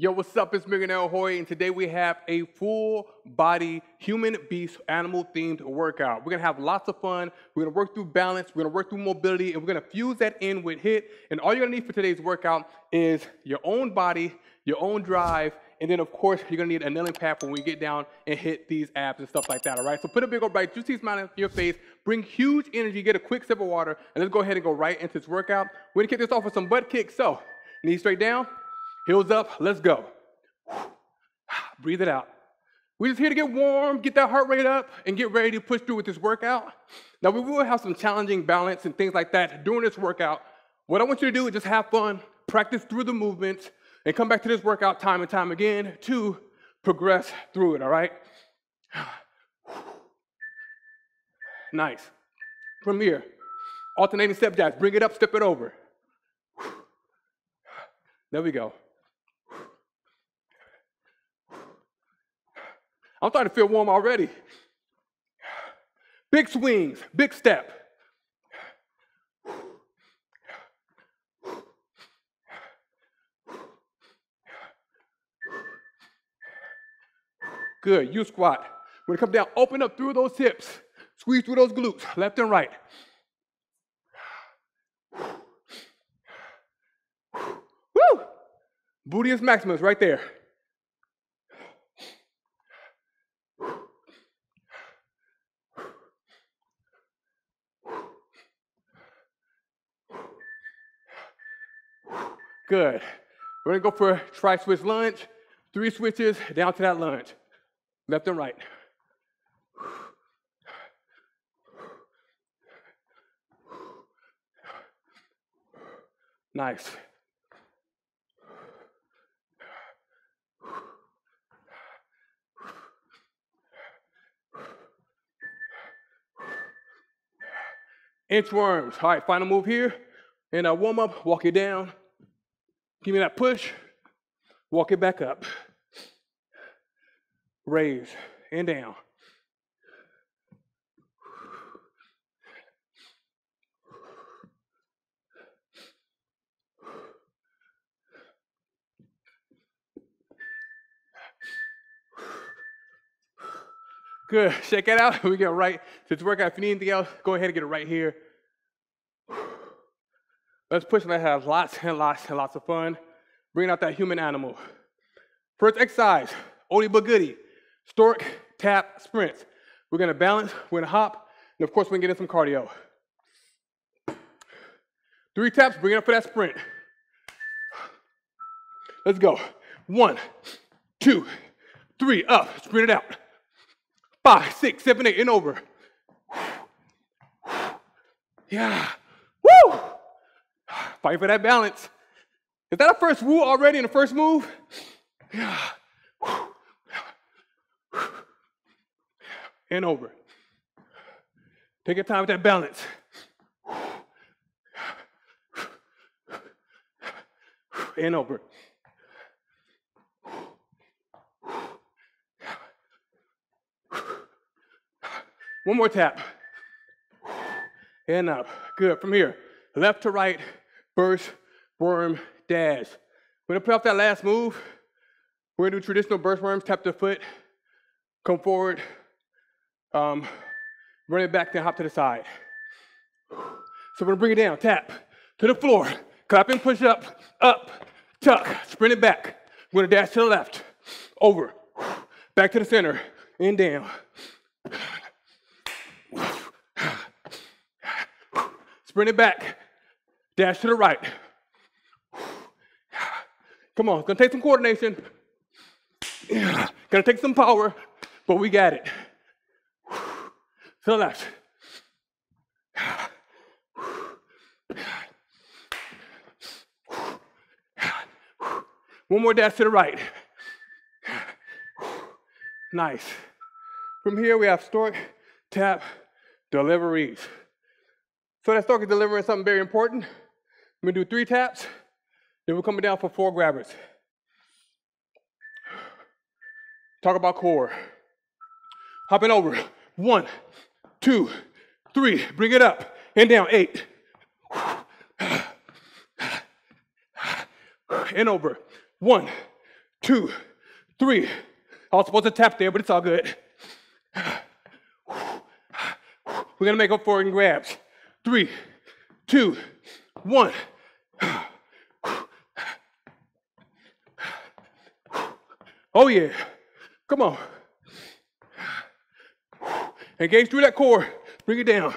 Yo, what's up? It's Millionaire Hoy, and today we have a full body human beast animal themed workout. We're gonna have lots of fun. We're gonna work through balance, we're gonna work through mobility, and we're gonna fuse that in with HIIT. And all you're gonna need for today's workout is your own body, your own drive, and then of course you're gonna need a kneeling pad when we get down and hit these abs and stuff like that, all right? So put a big old bright juicy smile on your face, bring huge energy, get a quick sip of water, and let's go ahead and go right into this workout. We're gonna kick this off with some butt kicks. So, knees straight down, Heels up, let's go. Breathe it out. We're just here to get warm, get that heart rate up, and get ready to push through with this workout. Now, we will have some challenging balance and things like that during this workout. What I want you to do is just have fun, practice through the movements, and come back to this workout time and time again to progress through it, all right? Nice. From here, alternating step jabs. Bring it up, step it over. There we go. I'm starting to feel warm already. Big swings, big step. Good, you squat. When you come down, open up through those hips. Squeeze through those glutes, left and right. Woo! Gluteus maximus right there. Good. We're gonna go for a tri-switch lunge. Three switches down to that lunge. Left and right. Nice. Inchworms. All right, final move here. And a warm up, walk it down. Give me that push. Walk it back up. Raise and down. Good. Shake it out. We get right this workout. If you need anything else, go ahead and get it right here. Let's push and let's have lots and lots and lots of fun. Bring out that human animal. First exercise, oldie but goodie. Stork, tap, sprint. We're gonna balance, we're gonna hop, and of course we're gonna get in some cardio. Three taps, bring it up for that sprint. Let's go. One, two, three, up, sprint it out. Five, six, seven, eight, and over. Yeah. Fight for that balance. Is that a first woo already in the first move? Yeah. And over. Take your time with that balance. And over. One more tap. And up. Good. From here, left to right, burst, worm, dash. We're gonna put off that last move. We're gonna do traditional burst worms, tap the foot, come forward, um, run it back, then hop to the side. So we're gonna bring it down, tap, to the floor, clap and push up, up, tuck, sprint it back. We're gonna dash to the left, over, back to the center, and down. Sprint it back. Dash to the right. Come on, it's gonna take some coordination. Gonna take some power, but we got it. To the left. One more dash to the right. Nice. From here, we have stork, tap, deliveries. So that stork is delivering something very important. I'm gonna do three taps, then we're coming down for four grabbers. Talk about core. Hopping over. One, two, three. Bring it up and down. Eight. And over. One, two, three. I was supposed to tap there, but it's all good. We're gonna make up for it in grabs. Three, two, one. Oh yeah, come on. Engage through that core, bring it down.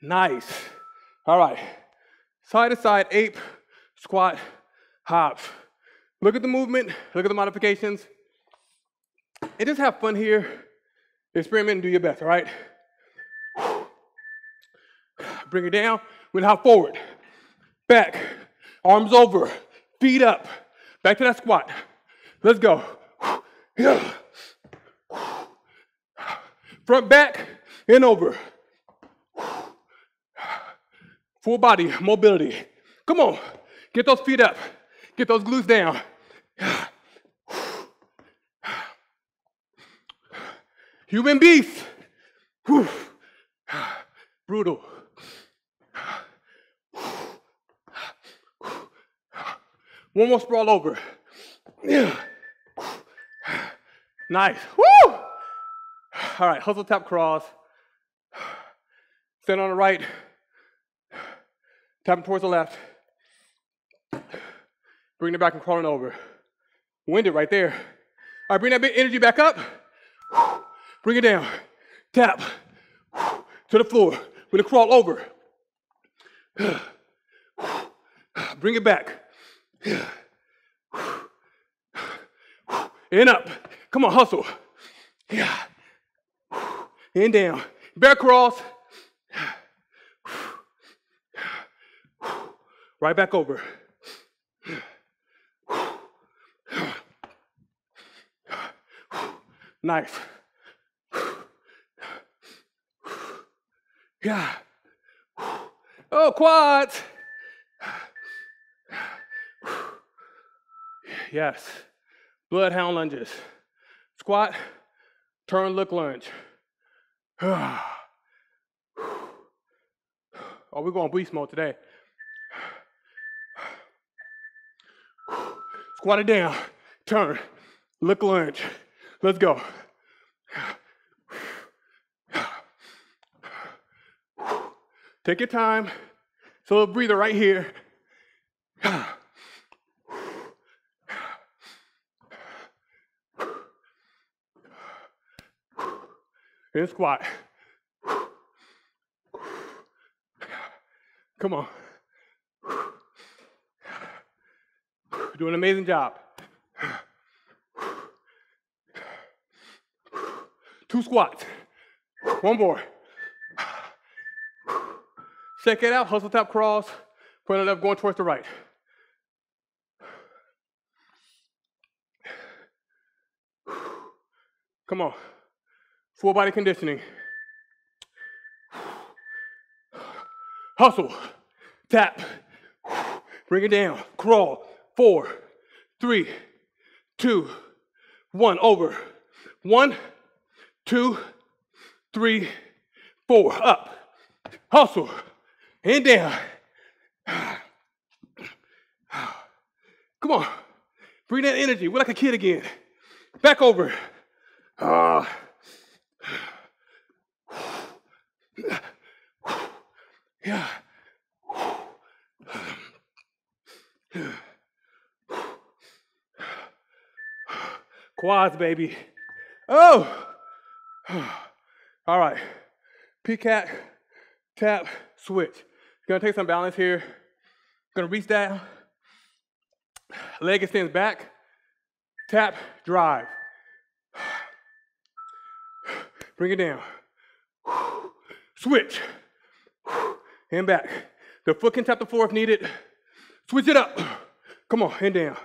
Nice. All right. Side to side, ape, squat, hop. Look at the movement, look at the modifications. And just have fun here. Experiment and do your best, all right? Bring it down. We're gonna hop forward, back, arms over, feet up, back to that squat. Let's go. Yeah. Front, back, and over. Full body mobility. Come on. Get those feet up. Get those glutes down. Human beast. Brutal. One more sprawl over. Nice. Woo! All right, hustle tap crawls. Stand on the right. Tapping towards the left. Bring it back and crawling over. Winded right there. All right, bring that big energy back up. Bring it down. Tap. To the floor. We're gonna crawl over. Bring it back. And up. Come on, hustle. Yeah. And down. Bear cross. Right back over. Nice. Yeah. Oh, quads. Yes. Bloodhound lunges. Squat, turn, look, lunge. oh, we're going beast mode today. Squat it down, turn, look, lunge. Let's go. Take your time. It's a little breather right here. Squat. Come on. Doing an amazing job. Two squats. One more. Check it out. Hustle tap crawls. Point left going towards the right. Come on. Full body conditioning. Hustle. Tap. Bring it down. Crawl. Four, three, two, one. Over. One, two, three, four. Up. Hustle. And down. Come on. Bring that energy. We're like a kid again. Back over. Uh, yeah. Quads, baby. Oh! All right. Peacock, tap, switch. Gonna take some balance here. Gonna reach down. Leg extends back. Tap, drive. Bring it down. Switch. And back. The foot can tap the floor if needed. Switch it up. Come on, and down.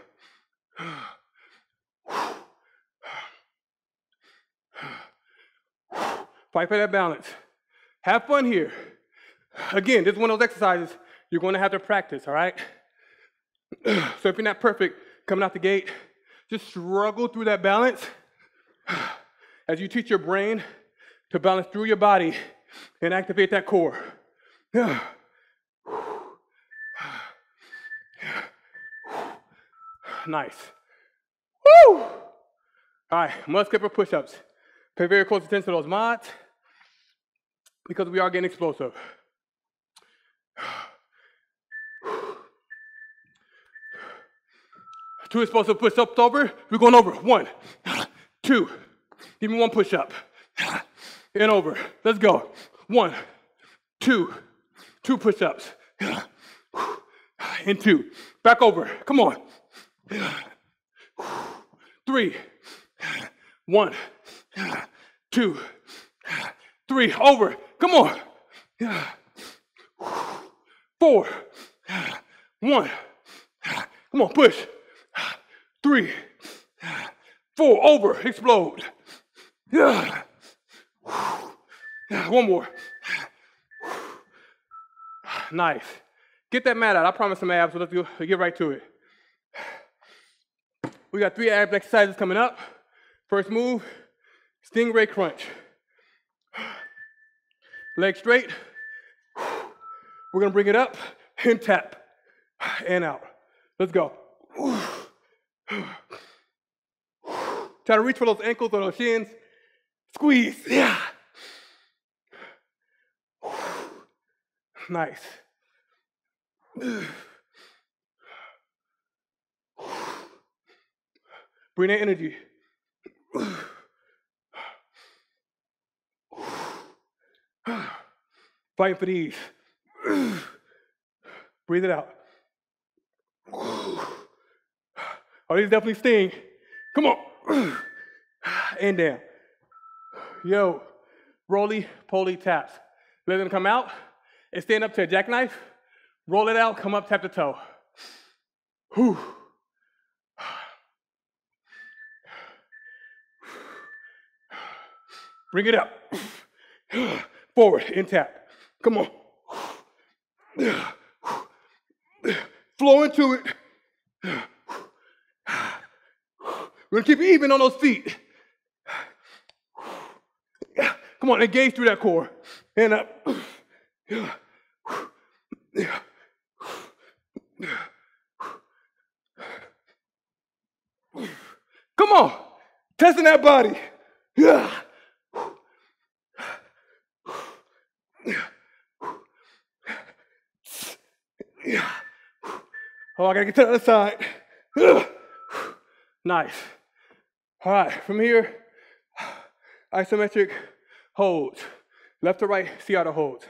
Fight for that balance. Have fun here. Again, this is one of those exercises you're going to have to practice, all right? so if you're not perfect coming out the gate, just struggle through that balance as you teach your brain to balance through your body and activate that core. Nice. Woo! All right, mudskipper push ups. Pay very close attention to those mods because we are getting explosive. Two explosive push ups over. We're going over. One, two. Give me one push up. And over. Let's go. One, two, two push-ups. And two. Back over. Come on. Three. One, two, three. Over. Come on. Four. One. Come on, push. Three. Four. Over. Explode. One more. Nice. Get that mat out. I promise some abs, so let's get right to it. We got three ab exercises coming up. First move, stingray crunch. Leg straight. We're gonna bring it up and tap and out. Let's go. Try to reach for those ankles or those shins. Squeeze. Yeah. Nice. Bring that energy. Fighting for these. Breathe it out. Oh, these definitely sting. Come on. And down. Yo, roly poly taps. Let them come out and stand up to a jackknife. Roll it out, come up, tap the toe. Whew. Bring it up. Forward and tap. Come on. Flow into it. We're gonna keep it even on those feet. Come on, engage through that core. And up. Come on, testing that body. Yeah. Oh, I gotta get to the other side. Nice. All right, from here, isometric holds. Left to right, sea otter hold.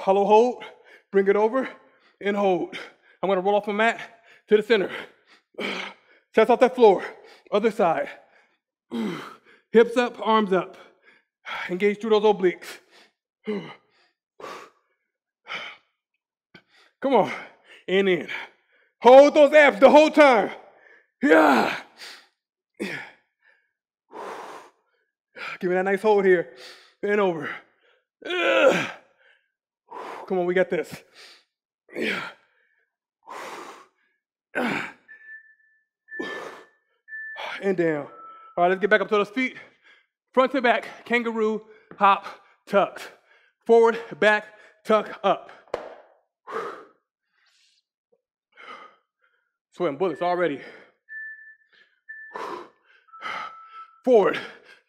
Hollow hold, bring it over, and hold. I'm gonna roll off the mat to the center. Chest off that floor. Other side. Hips up, arms up. Engage through those obliques. Come on. And in. Hold those abs the whole time. Yeah. Give me that nice hold here. And over. Come on, we got this. Yeah. And down. All right, let's get back up to those feet. Front to back, kangaroo, hop, tuck. Forward, back, tuck, up. Sweating bullets already. Forward,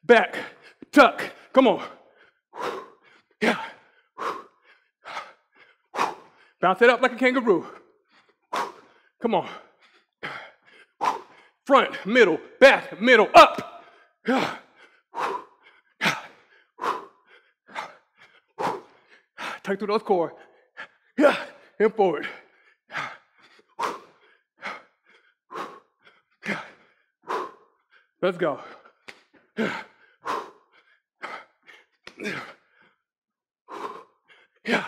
back, tuck. Come on. Yeah. Bounce it up like a kangaroo. Come on. Front, middle, back, middle, up. Tuck through those core. Yeah, and forward. Let's go. Yeah.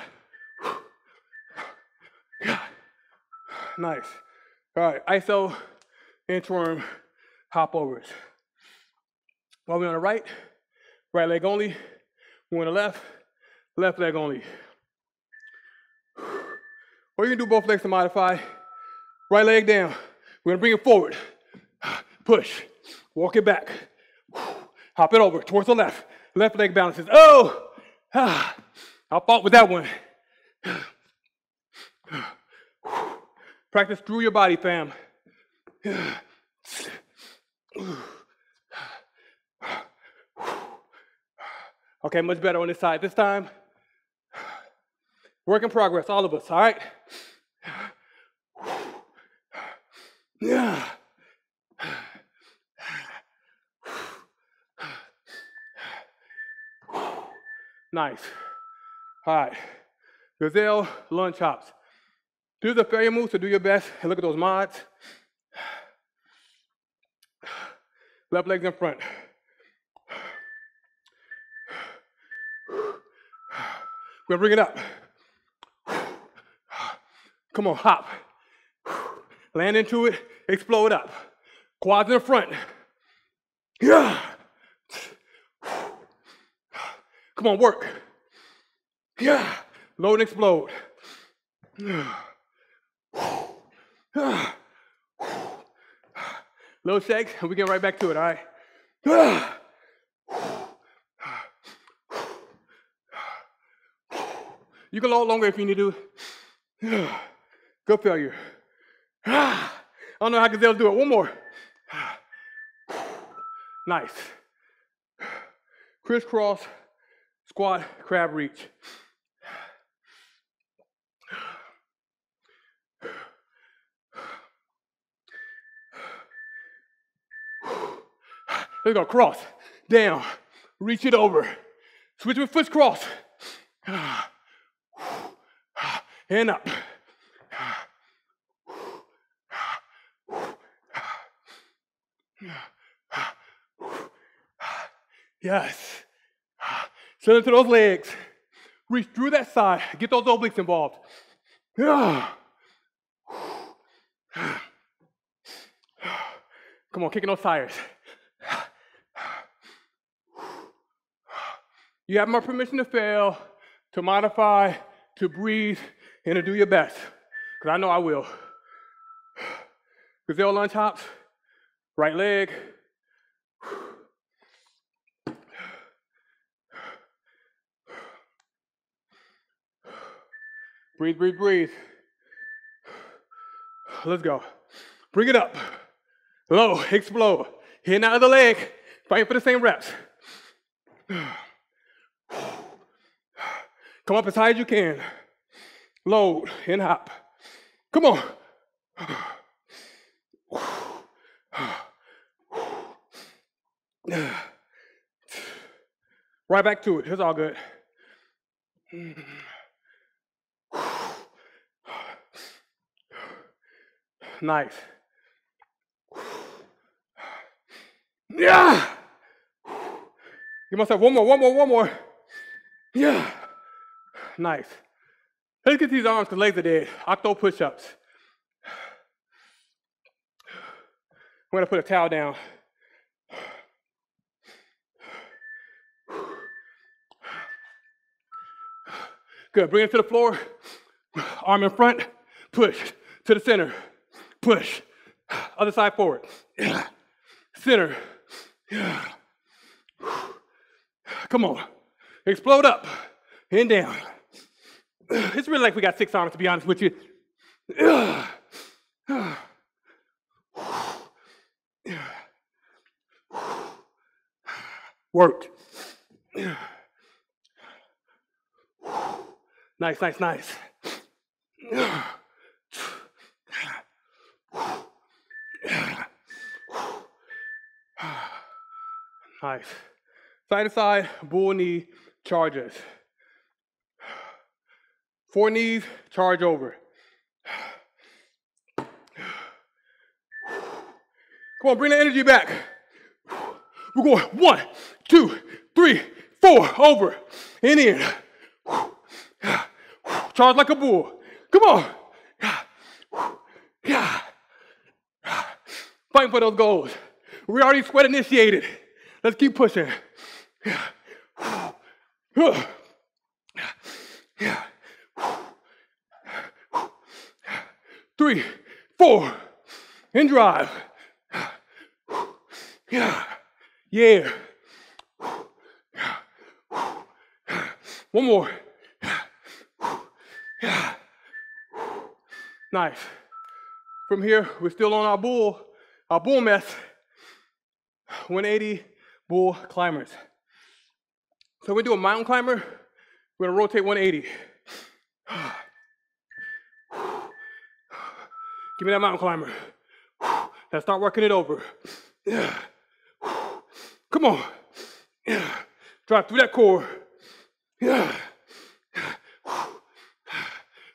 Yeah. Nice. All right, ISO, inchworm, hop overs. While we're on the right, right leg only. We're on the left, left leg only. Or you can do both legs to modify. Right leg down. We're gonna bring it forward. Push. Walk it back. Hop it over towards the left. Left leg balances. Oh! Ah, I fought with that one. Practice through your body, fam. Okay, much better on this side. This time, work in progress, all of us, all right? Yeah. Nice. All right. Gazelle lunge hops. Do the failure moves to do your best and look at those mods. Left legs in front. We're gonna bring it up. Come on, hop. Land into it, explode up. Quads in front. Yeah. Come on, work. Yeah. Load and explode. Little shakes, and we get right back to it, all right? You can load longer if you need to. Good failure. I don't know how Gazelle do it. One more. Nice. Crisscross, squat, crab reach. Let's go cross, down, reach it over. Switch with foot cross. And up. Yes. Send it to those legs. Reach through that side. Get those obliques involved. Come on, kicking those tires. You have my permission to fail, to modify, to breathe, and to do your best. Because I know I will. Gazelle lunge hops, right leg. Breathe, breathe, breathe. Let's go. Bring it up. Low, explode. Hitting out of the leg, fighting for the same reps. Come up as high as you can. Load and hop. Come on. Right back to it. It's all good. Nice. Yeah. Give myself one more, one more, one more. Yeah. Nice. Let's get these arms because legs are dead. Octo push-ups. I'm gonna put a towel down. Good, bring it to the floor. Arm in front, push. To the center, push. Other side forward. Center. Come on. Explode up and down. It's really like we got six arms, to be honest with you. Worked. Nice, nice, nice. Nice. Side to side, bull knee charges. Four knees, charge over. Come on, bring the energy back. We're going one, two, three, four, over, and in. Charge like a bull. Come on. Fighting for those goals. We already sweat initiated. Let's keep pushing. Three, four, and drive. Yeah. Yeah. One more. Nice. From here, we're still on our bull, our bull mess. 180 bull climbers. So we do a mountain climber. We're gonna rotate 180. Give me that mountain climber. Now start working it over. Come on. Drive through that core.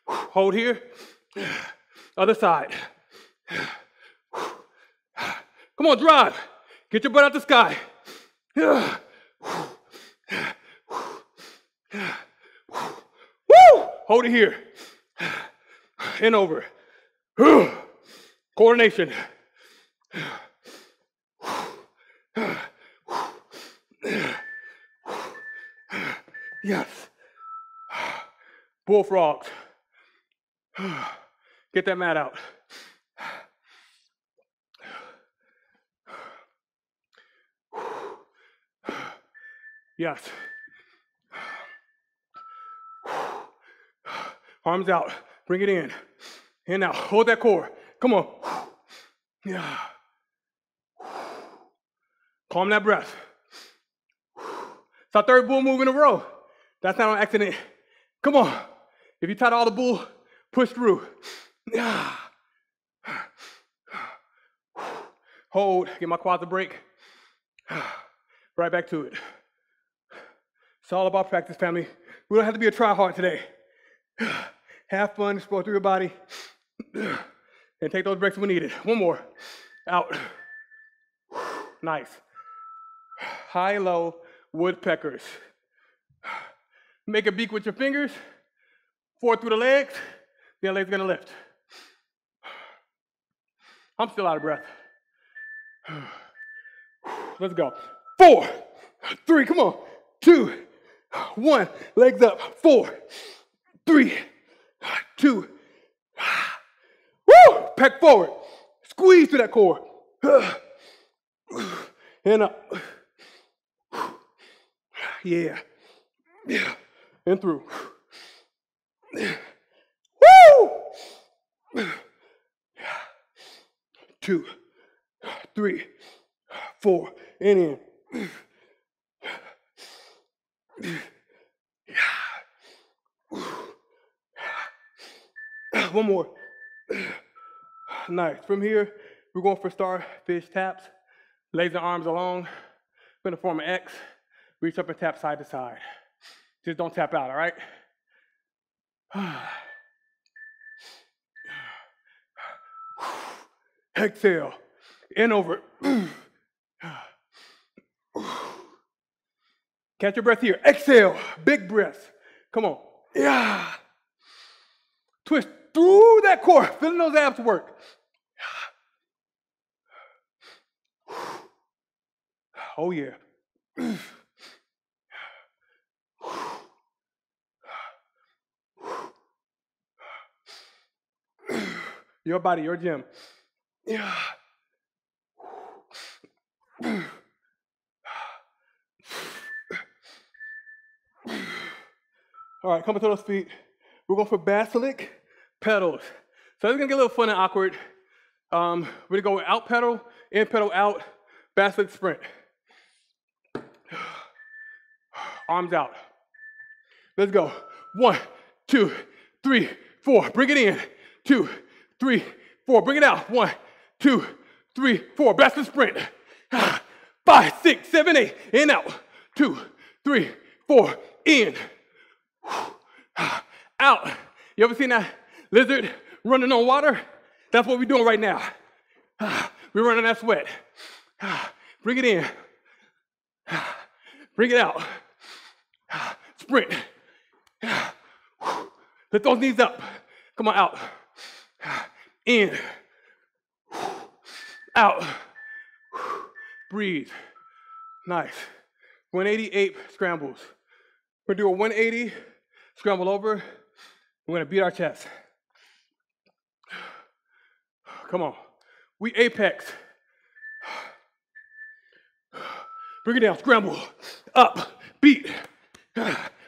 Hold here. Other side. Come on, drive. Get your butt out the sky. Woo! Hold it here. And over. Coordination. Yes. Bullfrogs. Get that mat out. Yes. Arms out. Bring it in. In now. Hold that core. Come on. Yeah. Calm that breath. It's our third bull move in a row. That's not an accident. Come on. If you tied all the bull, push through. Yeah. Hold. Get my quads a break. Right back to it. It's all about practice, family. We don't have to be a try hard today. Have fun, explore through your body, and take those breaks when needed. One more. Out. Nice. High, low, woodpeckers. Make a beak with your fingers. Four through the legs. The leg's gonna lift. I'm still out of breath. Let's go. Four, three, come on. Two, one, legs up. Four, three, two. Pack forward. Squeeze through that core. And up. Uh, yeah. Yeah. And through. Woo! Two, three, four, and in. One more. Nice. From here, we're going for starfish taps. Legs and arms along. We're gonna form an X. Reach up and tap side to side. Just don't tap out, all right? Exhale. In over. Catch your breath here. Exhale. Big breath. Come on. Yeah. Twist through that core. Feeling those abs work. Oh, yeah. Your body, your gym. Yeah. All right, coming to those feet. We're going for basilisk pedals. So it's gonna get a little fun and awkward. Um, we're gonna go out pedal, in pedal out, basilisk sprint. Arms out. Let's go. One, two, three, four. Bring it in. Two, three, four. Bring it out. One, two, three, four. Basket sprint. Five, six, seven, eight. In, out. Two, three, four. In. Out. You ever seen that lizard running on water? That's what we're doing right now. We're running that sweat. Bring it in. Bring it out. Sprint. Lift those knees up. Come on, out in, out, breathe. Nice. 188 scrambles. We're gonna do a 180, scramble over. We're gonna beat our chest. Come on. We apex. Bring it down, scramble, up, beat,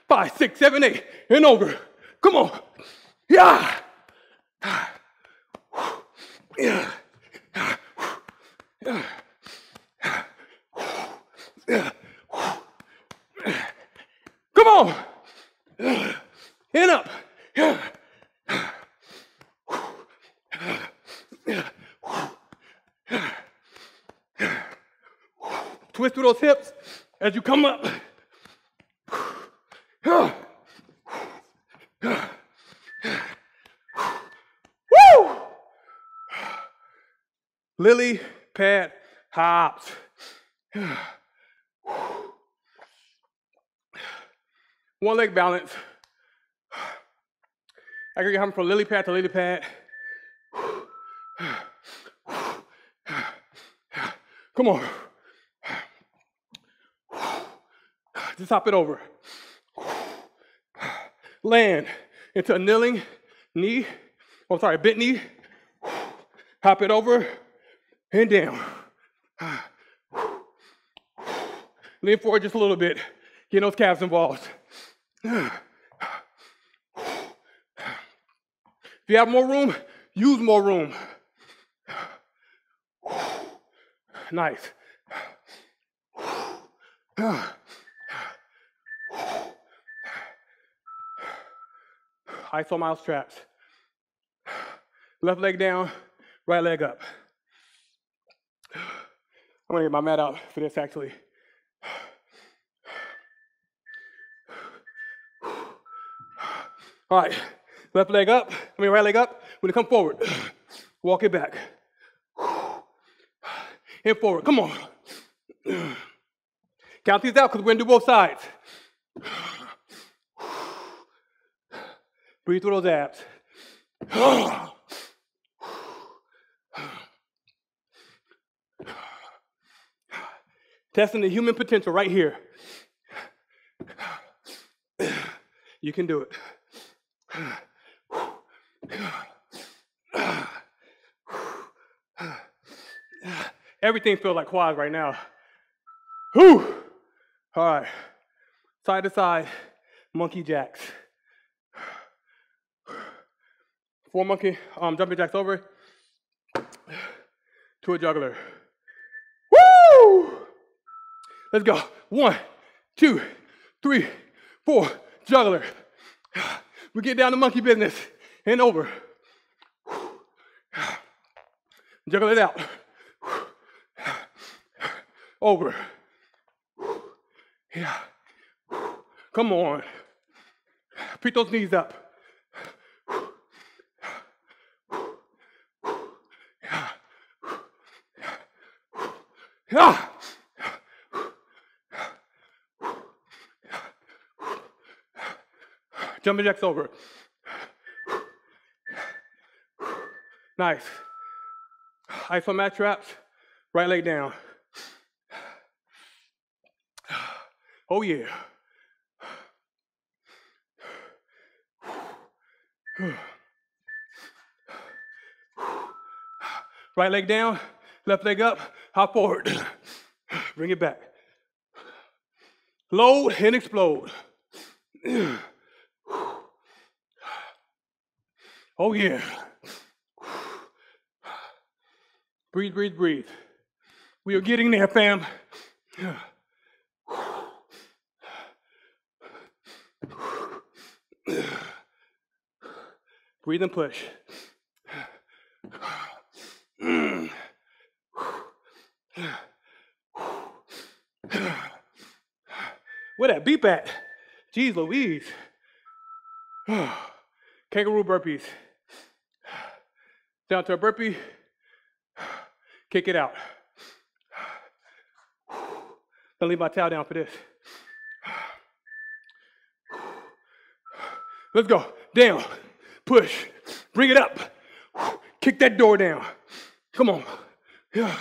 five, six, seven, eight, and over. Come on. Yeah. Yeah. Come on. And up. Twist through those hips as you come up. Woo! Lily pad hops. Balance. I can get from lily pad to lily pad. Come on. Just hop it over. Land into a kneeling knee. Oh, sorry, bent knee. Hop it over and down. Lean forward just a little bit. Get those calves involved. If you have more room, use more room. Nice. Iso mouse traps. Left leg down, right leg up. I'm gonna get my mat out for this actually. All right, left leg up, I mean right leg up. When you come forward, walk it back. And forward, come on. Count these out because we're gonna do both sides. Breathe through those abs. Testing the human potential right here. You can do it. Everything feels like quads right now. Whew. All right. Side to side, monkey jacks. Four monkey um, jumping jacks over to a juggler. Woo! Let's go. One, two, three, four, juggler. We get down to monkey business and over. Juggle it out. Over. Yeah. Come on. Pick those knees up. Yeah. Yeah. Jumping jacks over. Nice. Iso mat traps, right leg down. Oh yeah. Right leg down, left leg up, hop forward. Bring it back. Load and explode. Oh yeah. Breathe, breathe, breathe. We are getting there, fam. Breathe and push. Where that beep at? Jeez Louise. Kangaroo burpees. Down to a burpee. Kick it out. I'll leave my towel down for this. Let's go. Down. Push. Bring it up. Kick that door down. Come on. Yeah.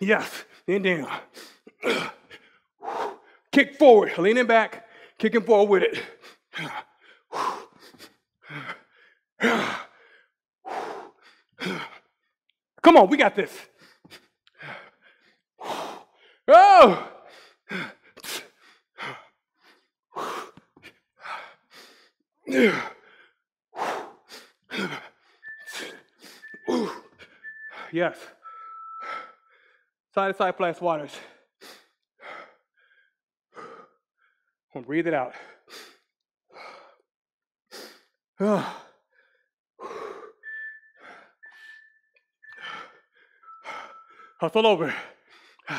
Yes. And down. Kick forward. Leaning back. Kicking forward with it. Come on, we got this. Oh, Yes. Side to side plank waters. breathe it out. Hustle over.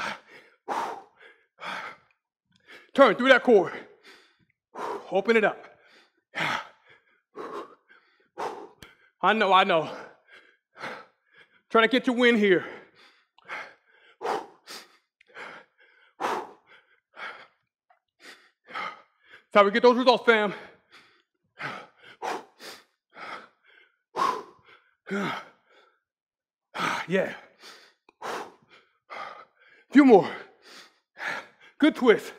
Turn through that core. Open it up. I know, I know. Trying to get your win here. That's how we get those results, fam. Yeah. Few more. Good twist.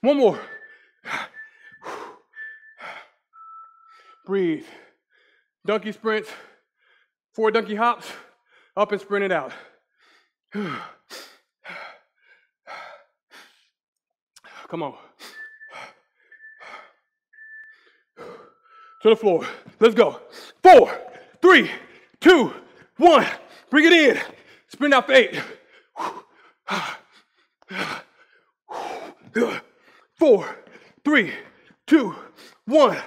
One more. Breathe. Donkey sprints, four donkey hops, up and sprint it out. Come on. To the floor. Let's go. Four, three, two, one. Bring it in. Sprint out for eight. Four, three, two, one.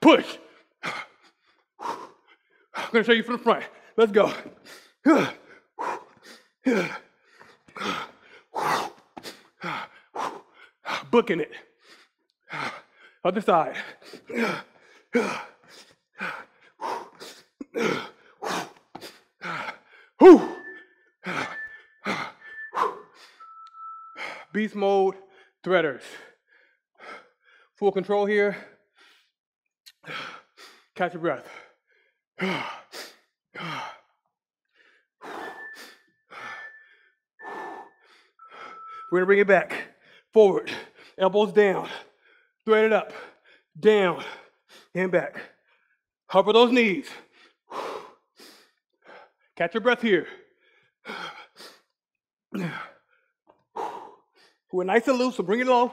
Push. I'm gonna show you from the front. Let's go. Booking it. Other side. Beast mode, threaders. Full control here. Catch your breath. We're gonna bring it back. Forward. Elbows down. Thread it up. Down. And back. Hover those knees. Catch your breath here. We're nice and loose, so bring it low.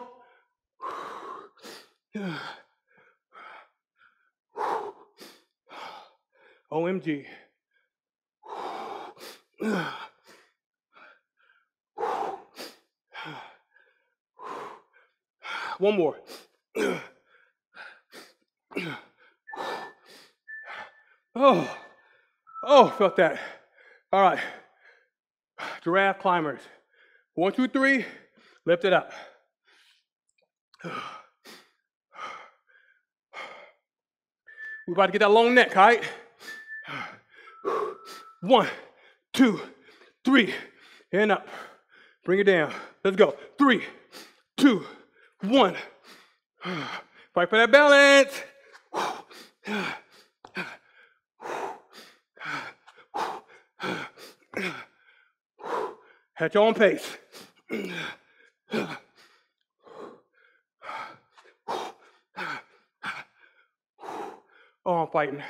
OMG. One more. Oh, oh, felt that. All right. Giraffe climbers. One, two, three. Lift it up. We're about to get that long neck, all right? One, two, three, and up. Bring it down. Let's go. Three, two, one. Fight for that balance. At your own pace. Oh, I'm fighting.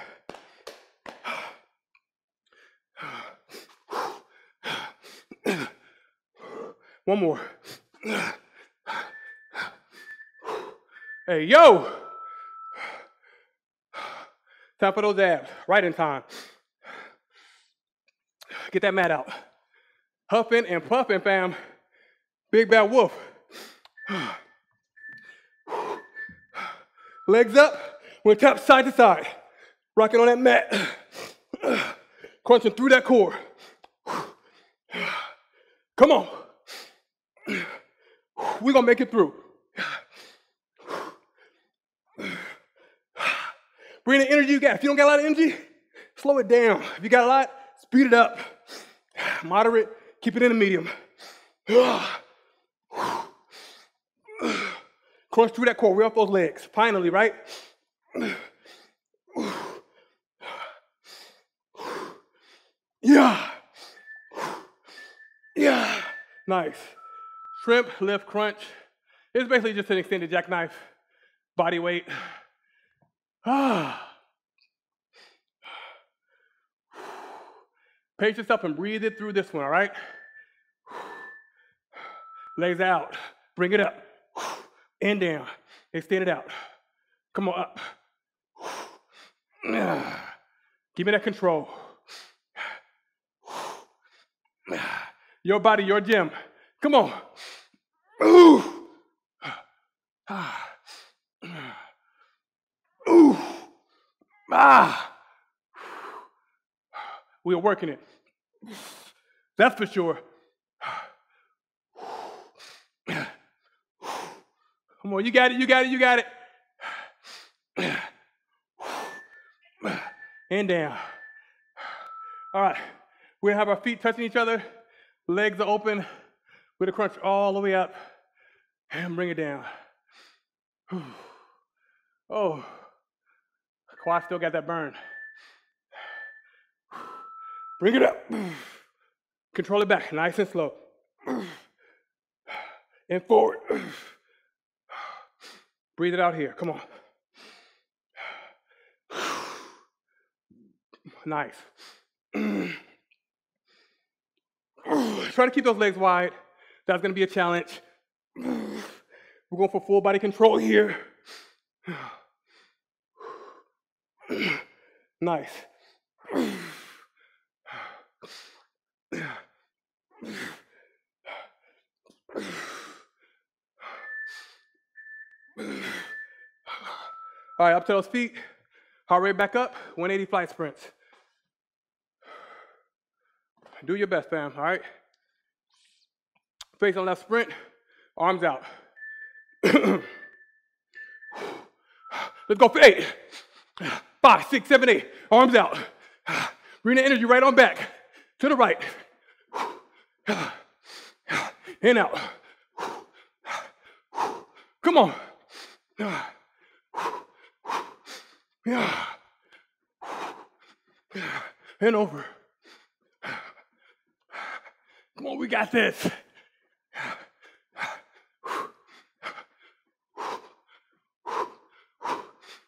One more. Hey, yo! Time for those abs. Right in time. Get that mat out. Huffing and puffing, fam. Big bad wolf. Legs up. We're tap side to side. Rocking on that mat. Crunching through that core. Come on. We're to make it through. Bring the energy you got. If you don't got a lot of energy, slow it down. If you got a lot, speed it up. Moderate, keep it in the medium. Crunch through that core, up those legs. Finally, right? Yeah. Yeah. Nice. Shrimp, lift, crunch. It's basically just an extended jackknife, body weight. Ah. Pace yourself and breathe it through this one, all right? Legs out. Bring it up. And down. Extend it out. Come on up. Give me that control. Your body, your gym. Come on. Ooh. Ooh. Ah. We are working it. That's for sure. Come on, you got it, you got it, you got it. And down. All right, we're gonna have our feet touching each other, legs are open. We're gonna crunch all the way up and bring it down. Oh, quad still got that burn. Bring it up. Control it back, nice and slow. And forward. Breathe it out here. Come on. Nice. Try to keep those legs wide. That's going to be a challenge. We're going for full body control here. Nice. All right, up to those feet. Heart rate back up. 180 fly sprints. Do your best, fam, all right? Face on left sprint, arms out. Let's go for eight, five, six, seven, eight. Arms out. Bring the energy right on back to the right. In out. Come on. Yeah. And over. Come on, we got this.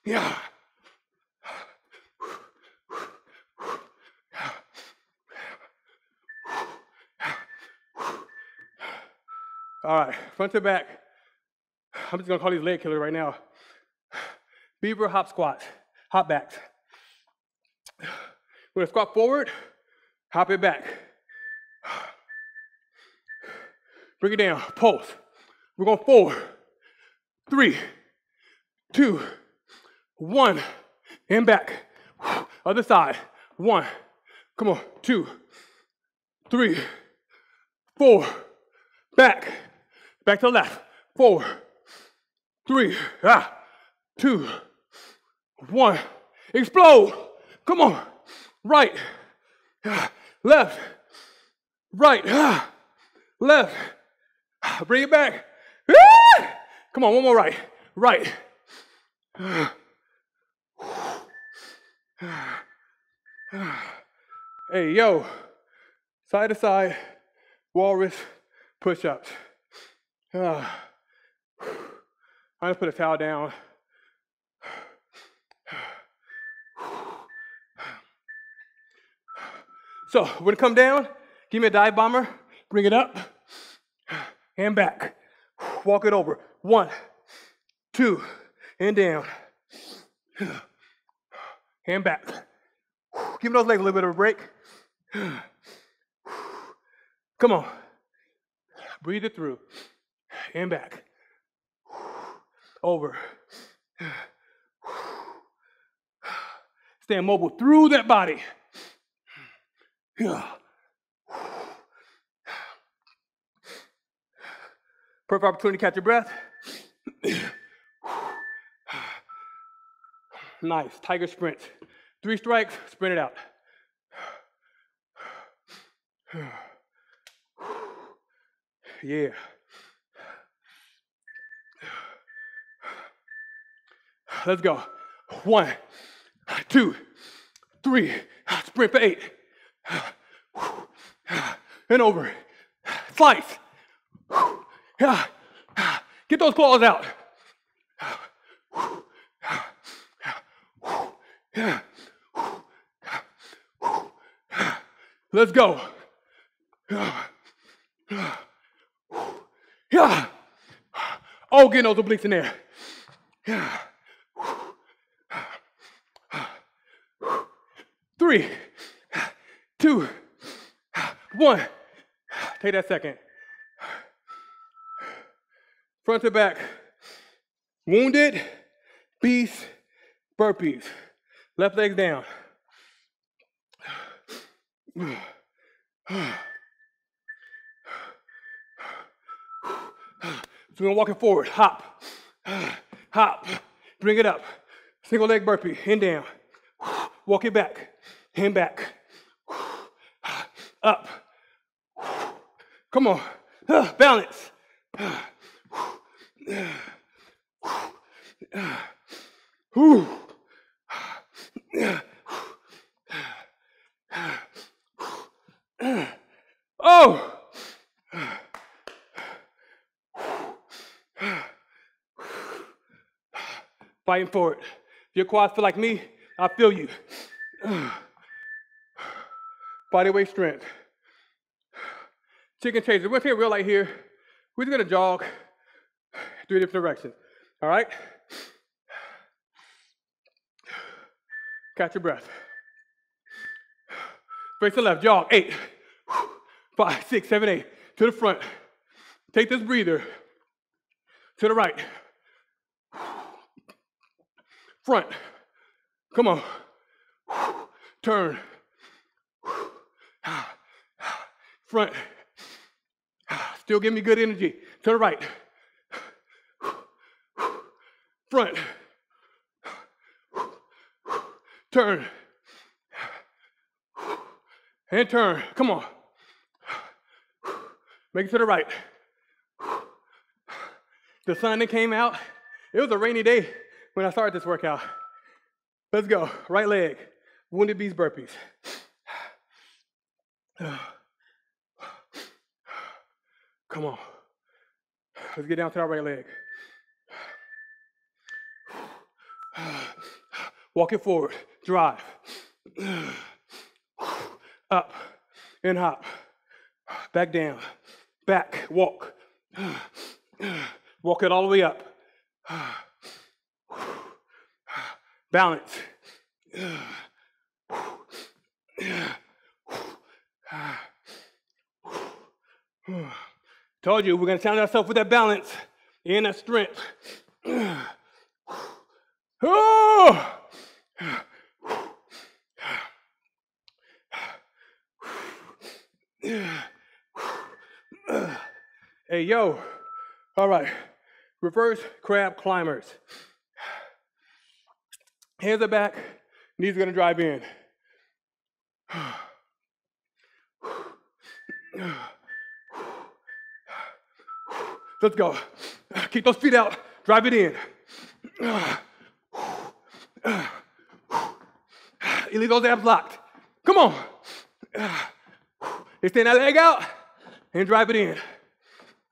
Yeah. All right, front to back. I'm just gonna call these leg killers right now. Beaver hop squats, hop backs. We're gonna squat forward, hop it back. Bring it down, pulse. We're going four, three, two, one, and back. Other side, one. Come on, two, three, four, back. Back to left, four, three, ah, two, one. Explode. Come on. Right, ah, left, right, ah, left. Bring it back. Come on, one more right. Right. Hey, yo. Side to side, walrus push ups. I'm gonna put a towel down. So, when it come down, give me a dive bomber, bring it up and back. Walk it over. One, two, and down. And back. Give those legs a little bit of a break. Come on. Breathe it through. And back. Over. Stay mobile through that body. Yeah. Perfect opportunity to catch your breath. nice. Tiger sprint. Three strikes, sprint it out. Yeah. Let's go. One, two, three. Sprint for eight. And over. Slice. Get those claws out. Let's go. Yeah. Oh, get those obliques in there. Three, two, one. Take that second. Front to back. Wounded, beast, burpees. Left leg down. So we're walking forward. Hop, hop, bring it up. Single leg burpee, hand down. Walk it back, hand back. Up. Come on. Balance. Oh! Fighting for it. If your quads feel like me, I feel you. Body weight strength. Chicken chaser. We're here real light here. We're just gonna jog three different directions. All right? Catch your breath. Face to left, jog. Eight, five, six, seven, eight. To the front. Take this breather. To the right. Front. Come on. Turn. Front. Still give me good energy. To the right. Front. Turn. And turn. Come on. Make it to the right. The sun that came out. It was a rainy day when I started this workout. Let's go. Right leg. Wounded beast burpees. Come on. Let's get down to our right leg. Walk it forward. Drive. Up and hop. Back down. Back. Walk. Walk it all the way up. Balance. Told you we're gonna challenge ourselves with that balance and that strength. Oh! Hey, yo. All right. Reverse crab climbers. Hands are back, knees are gonna drive in. Let's go. Keep those feet out, drive it in. You leave those abs locked. Come on. Extend that leg out and drive it in.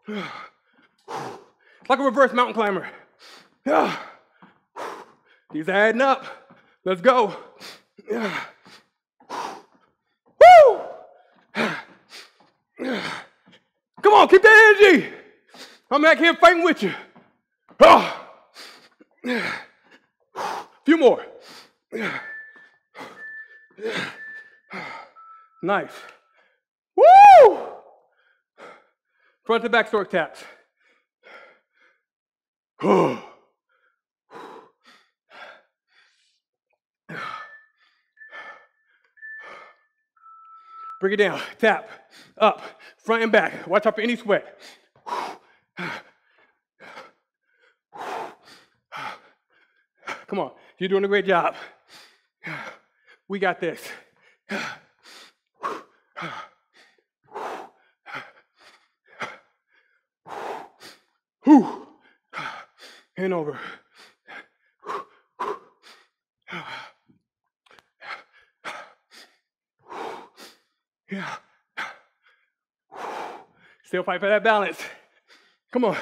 It's like a reverse mountain climber. Are adding up. Let's go. Woo! Come on, keep that energy. I'm back here fighting with you. Oh. Few more. Nice. Woo! Front to back stork taps. Bring it down. Tap. Up. Front and back. Watch out for any sweat. Come on. You're doing a great job. We got this. And over. Yeah. Still fight for that balance. Come on.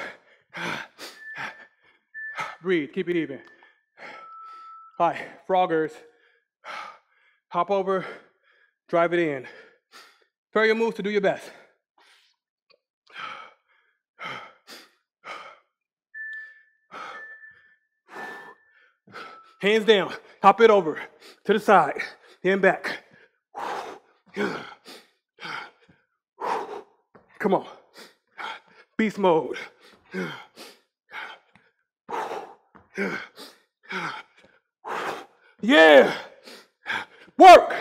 Breathe. Keep it even. Right, froggers. Hop over, drive it in. Prepare your moves to do your best. Hands down. Hop it over to the side. And back. Come on. Beast mode. Yeah. Work.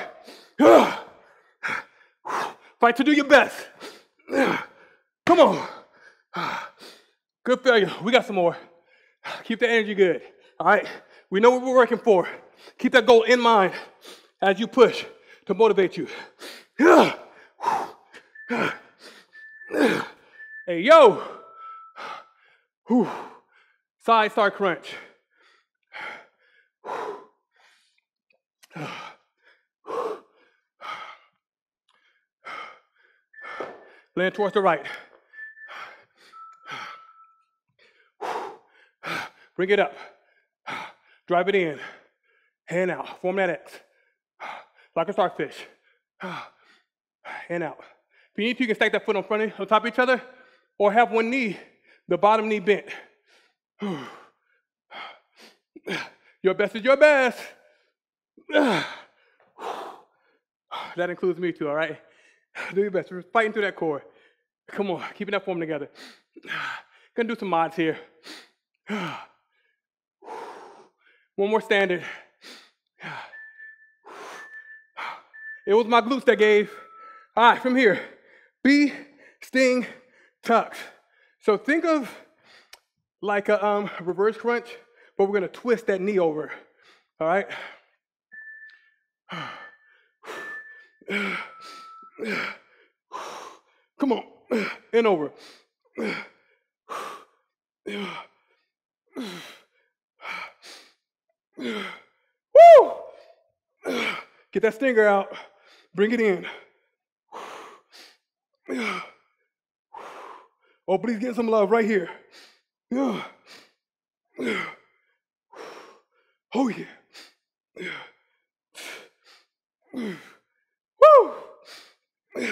Fight to do your best. Come on. Good failure. We got some more. Keep the energy good. All right. We know what we're working for. Keep that goal in mind as you push to motivate you. Hey, yo. Side star crunch. Land towards the right. Bring it up. Drive it in. Hand out. Form that X. Like a starfish. Hand out. If you need to, you can stack that foot on front of, on top of each other, or have one knee, the bottom knee bent. Your best is your best. That includes me too, all right? Do your best. We're fighting through that core. Come on, keeping that form together. Gonna do some mods here. One more standard. It was my glutes that gave. All right, from here, Bee, sting, tucks. So think of like a um, reverse crunch, but we're gonna twist that knee over. All right? Come on, and over. Woo! Get that stinger out. Bring it in. Oh, please get some love right here. Oh, yeah. Woo!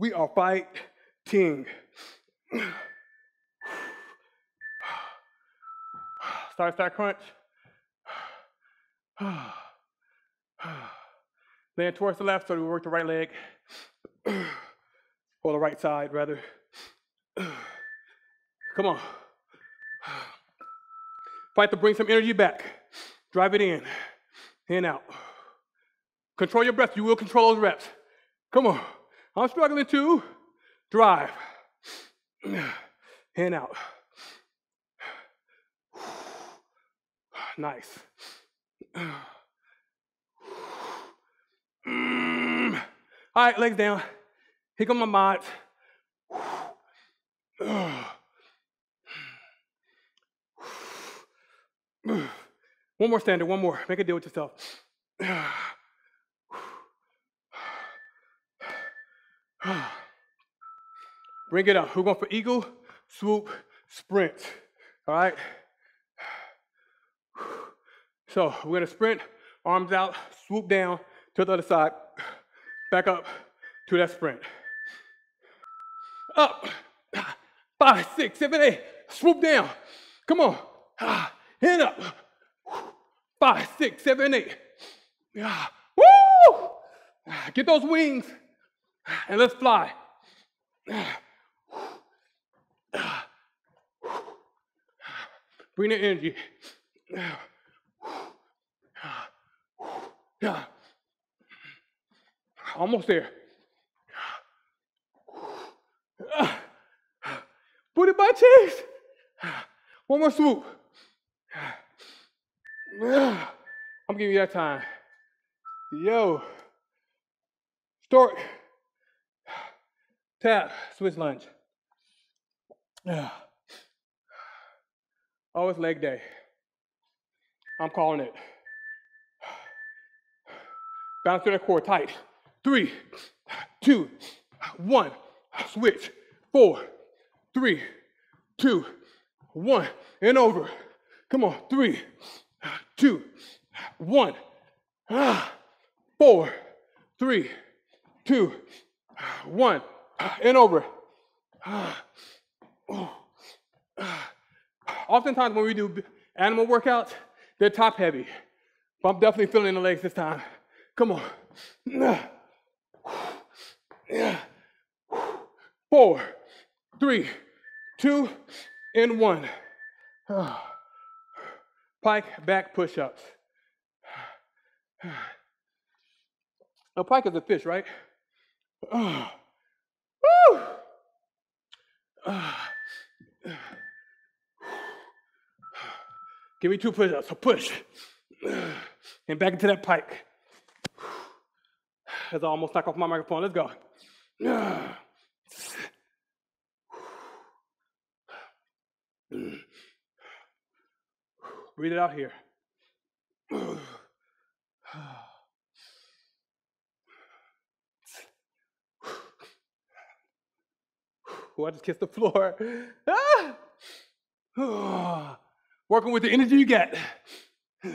We are fighting. Start, start, crunch. Land towards the left, so we work the right leg. or the right side, rather. Come on. Fight to bring some energy back. Drive it in, in out. Control your breath. You will control those reps. Come on. I'm struggling to drive. In out. Nice. All right, legs down. Here come my mods. One more standard, one more. Make a deal with yourself. Bring it up. We're going for eagle, swoop, sprint. All right? So we're going to sprint, arms out, swoop down to the other side, back up to that sprint. Up. Five, six, seven, eight. Swoop down. Come on. Hand up. Five, six, seven, eight. Woo! Get those wings and let's fly. Bring the energy. Almost there. Put it by chase. One more swoop. I'm giving you that time. Yo. Stork. Tap. Switch lunge. Oh, it's leg day. I'm calling it. Bounce to the core tight. Three, two, one. Switch. Four, three, two, one. And over. Come on. Three, two, one. Four, three, two, one. And over. Oftentimes when we do animal workouts, they're top heavy. But I'm definitely feeling the legs this time. Come on. Four, three, two, and one. Pike back push ups. A pike is a fish, right? Give me two push ups. Push. And back into that pike. As I almost knock off my microphone. Let's go. Breathe it out here. Oh, I just kissed the floor. Ah! Working with the energy you get.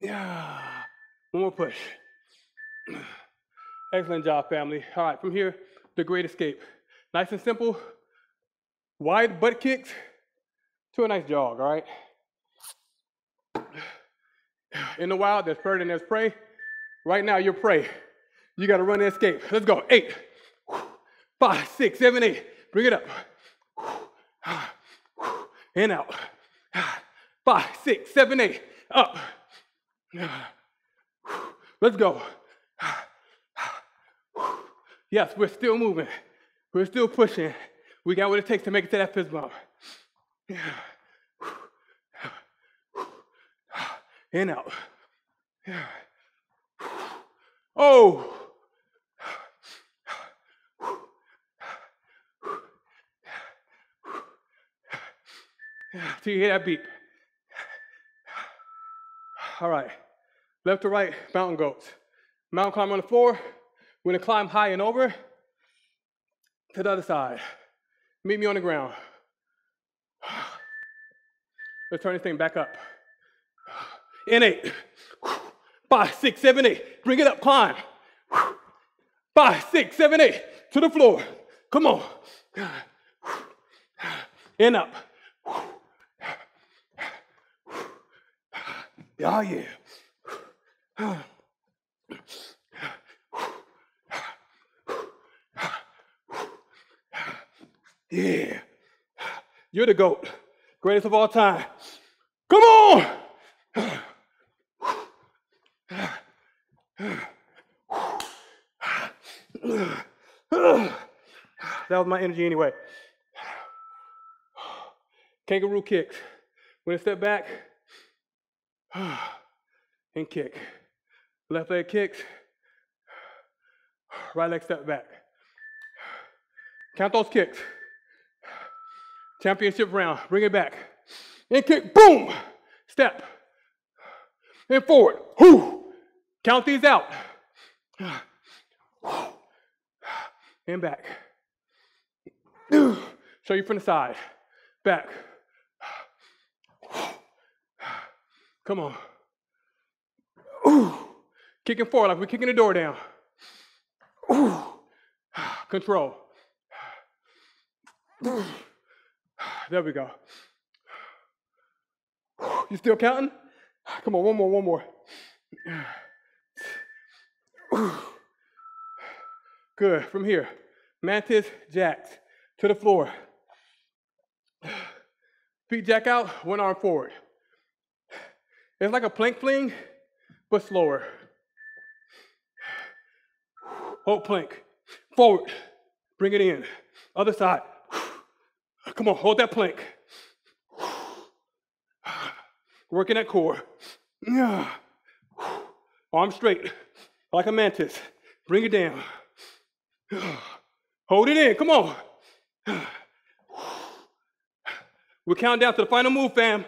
Yeah. One more push. Excellent job, family. All right, from here, the great escape. Nice and simple. Wide butt kicks to a nice jog, all right? In the wild, there's bird and there's prey. Right now, you're prey. You got to run and escape. Let's go. Eight, five, six, seven, eight. Bring it up. And out. Five, six, seven, eight. Up. Let's go. Yes, we're still moving. We're still pushing. We got what it takes to make it to that fist bump. In out. Oh. Till you hear that beep. All right. Left to right, mountain goats. Mountain climb on the floor. We're gonna climb high and over to the other side. Meet me on the ground. Let's turn this thing back up. In eight. Five, six, seven, eight. Bring it up, climb. Five, six, seven, eight. To the floor. Come on. In up. Oh, yeah. Yeah. You're the GOAT. Greatest of all time. Come on. That was my energy anyway. Kangaroo kicks. When I step back, and kick. Left leg kicks, right leg step back. Count those kicks. Championship round, bring it back. And kick, boom, step. And forward, whoo. Count these out. And back. Show you from the side. Back. Come on. Ooh. Kicking forward like we're kicking the door down. Ooh. Control. There we go. You still counting? Come on, one more, one more. Good. From here, mantis jacks to the floor. Feet jack out, one arm forward. It's like a plank fling, but slower. Hold plank. Forward. Bring it in. Other side. Come on, hold that plank. Working that core. Arm straight, like a mantis. Bring it down. Hold it in. Come on. We'll count down to the final move, fam.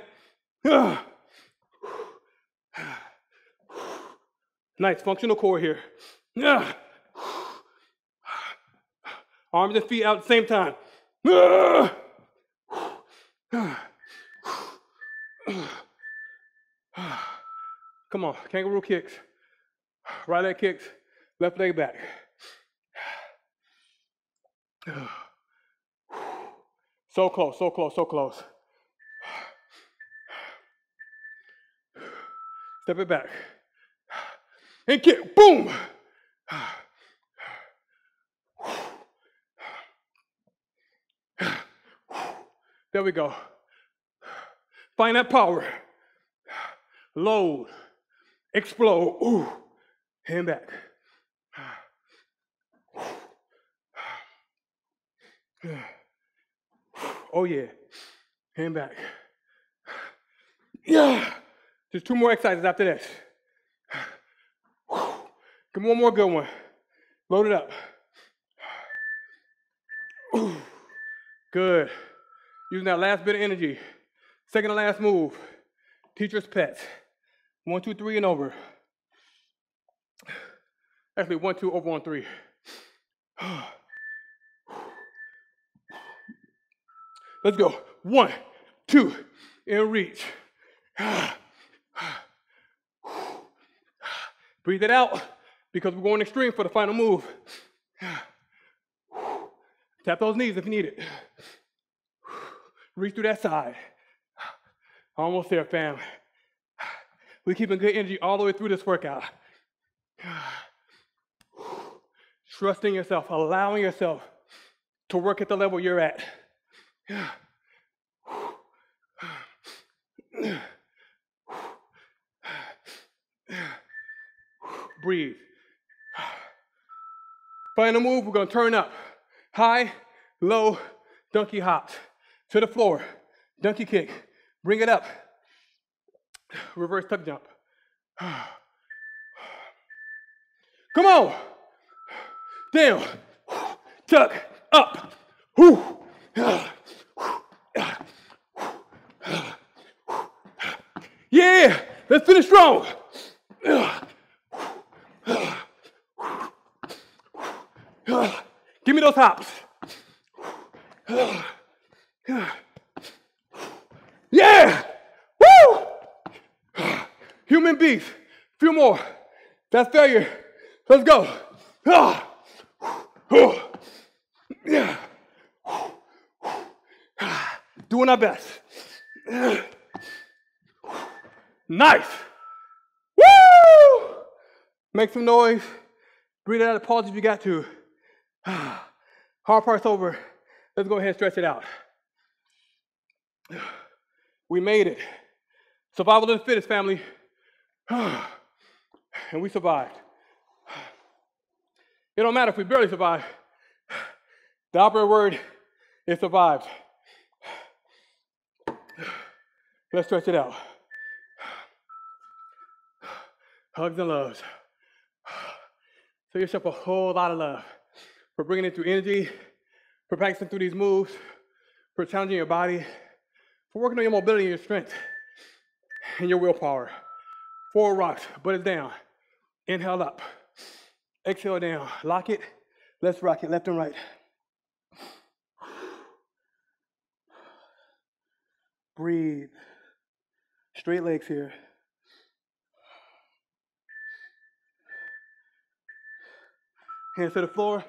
Nice functional core here. Yeah. Arms and feet out at the same time. Come on, kangaroo kicks. Right leg kicks, left leg back. So close, so close, so close. Step it back. And get Boom. There we go. Find that power. Load. Explode. Ooh. Hand back. Oh yeah. Hand back. Yeah. Just two more exercises after this. Give me one more good one. Load it up. Good. Using that last bit of energy. Second to last move. Teacher's pet. One, two, three, and over. Actually, one, two, over on three. Let's go. One, two, and reach. Breathe it out because we're going extreme for the final move. Tap those knees if you need it. Reach through that side. Almost there, fam. We're keeping good energy all the way through this workout. Trusting yourself, allowing yourself to work at the level you're at. Breathe. Final move, we're gonna turn up. High, low, donkey hops. To the floor, donkey kick. Bring it up. Reverse tuck jump. Come on. Down. Tuck. Up. Yeah. Let's finish strong. Give me those hops. Yeah! Woo! Human beast. Few more. That's failure. Let's go. Doing our best. Nice. Woo! Make some noise. Breathe out of pause if you got to. Hard part's over. Let's go ahead and stretch it out. We made it. Survival of the fittest, family. and we survived. It don't matter if we barely survive. The operative word is survived. Let's stretch it out. Hugs and loves. Show yourself a whole lot of love for bringing it through energy, for practicing through these moves, for challenging your body, for working on your mobility and your strength and your willpower. Four rocks, butt it down. Inhale up. Exhale down. Lock it. Let's rock it left and right. Breathe. Straight legs here. Hands to the floor.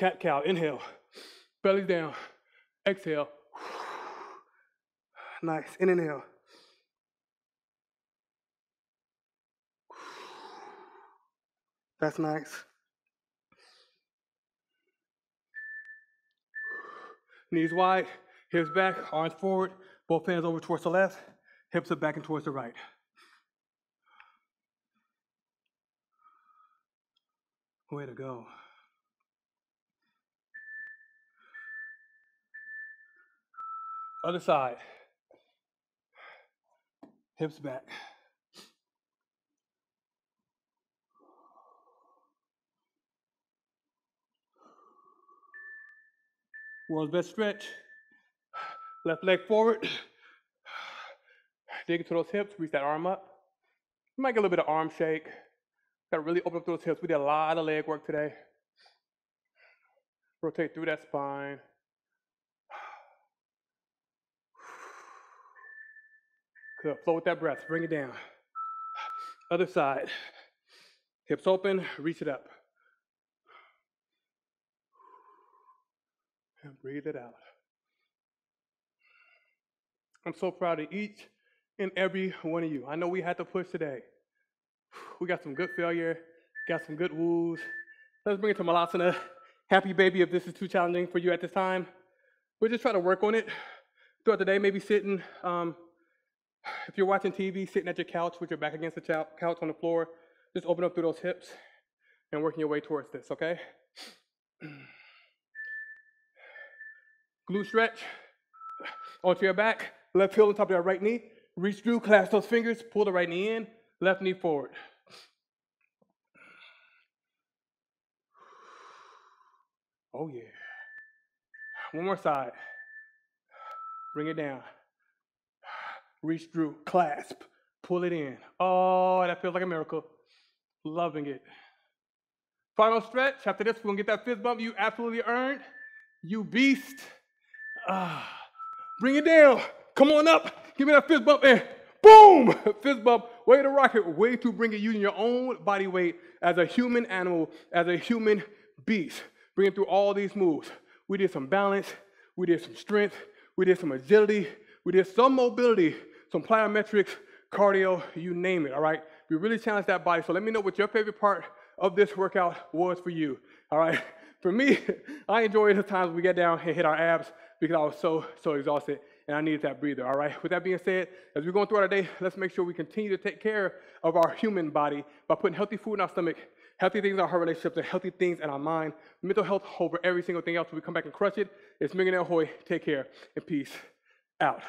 Cat cow. Inhale. Belly down. Exhale. Nice. And inhale. That's nice. Knees wide, hips back, arms forward, both hands over towards the left, hips are back and towards the right. Way to go. Other side. Hips back. World's best stretch. Left leg forward. Dig into those hips, reach that arm up. You might get a little bit of arm shake. Got to really open up those hips. We did a lot of leg work today. Rotate through that spine. Good. Flow with that breath. Bring it down. Other side. Hips open, reach it up. And breathe it out. I'm so proud of each and every one of you. I know we had to push today. We got some good failure, got some good woos. Let's bring it to Malasana. Happy baby if this is too challenging for you at this time. We'll just try to work on it throughout the day, maybe sitting, um, if you're watching TV, sitting at your couch with your back against the couch on the floor, just open up through those hips and working your way towards this, okay? Glute stretch. Onto your back, left heel on top of that right knee. Reach through, clasp those fingers, pull the right knee in, left knee forward. Oh, yeah. One more side. Bring it down. Reach through, clasp, pull it in. Oh, that feels like a miracle. Loving it. Final stretch. After this, we're gonna get that fist bump you absolutely earned. You beast. Ah, bring it down. Come on up. Give me that fist bump and boom! Fist bump. Way to rock it. Way to bring it using your own body weight as a human animal, as a human beast. Bringing through all these moves. We did some balance. We did some strength. We did some agility. We did some mobility, some plyometrics, cardio, you name it, all right? We really challenged that body. So let me know what your favorite part of this workout was for you, all right? For me, I enjoy the times we get down and hit our abs because I was so, so exhausted and I needed that breather, all right? With that being said, as we're going through our day, let's make sure we continue to take care of our human body by putting healthy food in our stomach, healthy things in our heart relationships, and healthy things in our mind, mental health over every single thing else. When we come back and crush it, it's Miguel Hoy. Take care and peace out.